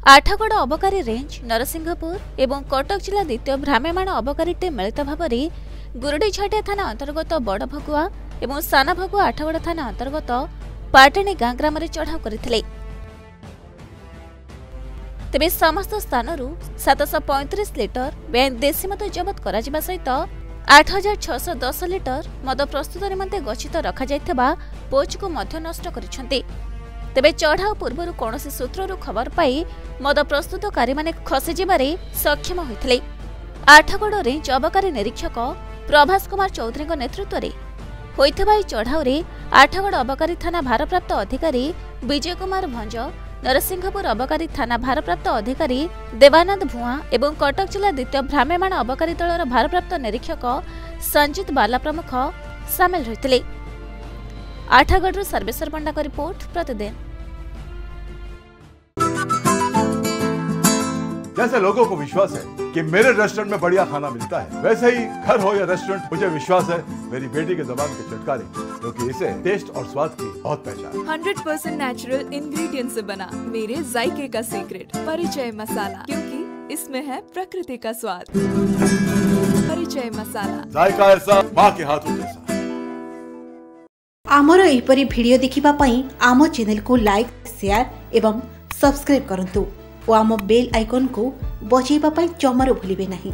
ଆଠଗଡ଼ ଅବକାରୀ ରେଞ୍ଜ ନରସିଂହପୁର ଏବଂ କଟକ ଜିଲ୍ଲା ଦ୍ୱିତୀୟ ଭ୍ରାମ୍ୟମାଣ ଅବକାରୀ ଟିମ୍ ମିଳିତ ଭାବରେ ଗୁରୁଡ଼ିଝାଟିଆ ଥାନା ଅନ୍ତର୍ଗତ ବଡ଼ଭଗୁଆ ଏବଂ ସାନଭଗୁଆ ଆଠଗଡ଼ ଥାନା ଅନ୍ତର୍ଗତ ପାଟଣୀ ଗାଁ ଗ୍ରାମରେ ଚଢ଼ାଉ କରିଥିଲେ। ତେବେ ସମସ୍ତ ସ୍ଥାନରୁ ସାତଶହ ପଇଁତିରିଶ ଲିଟର ବେଆଇନ ଦେଶୀ ମଦ ଜବତ କରାଯିବା ସହିତ ଆଠ ହଜାର ଛଅଶହ ଦଶ ଲିଟର ମଦ ପ୍ରସ୍ତୁତ ନିମନ୍ତେ ଗଚ୍ଛିତ ରଖାଯାଇଥିବା ପୋଚକୁ ମଧ୍ୟ ନଷ୍ଟ କରିଛନ୍ତି। ତେବେ ଚଢ଼ାଉ ପୂର୍ବରୁ କୌଣସି ସୂତ୍ରରୁ ଖବର ପାଇ ମଦ ପ୍ରସ୍ତୁତକାରୀମାନେ ଖସିଯିବାରେ ସକ୍ଷମ ହୋଇଥିଲେ। ଆଠଗଡ଼ ରେଞ୍ଜ ଅବକାରୀ ନିରୀକ୍ଷକ ପ୍ରଭାସ କୁମାର ଚୌଧୁରୀଙ୍କ ନେତୃତ୍ୱରେ ହୋଇଥିବା ଏହି ଚଢ଼ାଉରେ ଆଠଗଡ଼ ଅବକାରୀ ଥାନା ଭାରପ୍ରାପ୍ତ ଅଧିକାରୀ ବିଜୟ କୁମାର ଭଞ୍ଜ ନରସିଂହପୁର ଅବକାରୀ ଥାନା ଭାରପ୍ରାପ୍ତ ଅଧିକାରୀ ଦେବାନନ୍ଦ ଭୁଆଁ ଏବଂ କଟକ ଜିଲ୍ଲା ଦ୍ୱିତୀୟ ଭ୍ରାମ୍ୟମାଣ ଅବକାରୀ ଦଳର ଭାରପ୍ରାପ୍ତ ନିରୀକ୍ଷକ ସଞ୍ଜିତ ବାଲା ପ୍ରମୁଖ ସାମିଲ ରହିଥିଲେ। आठागढ़ सर्वेश्वर पंडा का रिपोर्ट प्रतिदिन जैसे लोगों को विश्वास है कि मेरे रेस्टोरेंट में बढ़िया खाना मिलता है वैसे ही घर हो या रेस्टोरेंट मुझे विश्वास है मेरी बेटी के जबान के चटकारे क्योंकि इसे टेस्ट और स्वाद की बहुत पहचान हंड्रेड परसेंट नेचुरल इंग्रेडिएंट से बना मेरे जायके का सीक्रेट परिचय मसाला क्योंकि इसमें है प्रकृति का स्वाद। परिचय मसाला। जायका ऐसा माँ के हाथों जैसा। ଆମର ଏହିପରି ଭିଡ଼ିଓ ଦେଖିବା ପାଇଁ ଆମ ଚ୍ୟାନେଲକୁ ଲାଇକ୍ ସେୟାର ଏବଂ ସବସ୍କ୍ରାଇବ୍ କରନ୍ତୁ ଓ ଆମ ବେଲ୍ ଆଇକନ୍କୁ ବଜାଇବା ପାଇଁ ଜମାରୁ ଭୁଲିବେ ନାହିଁ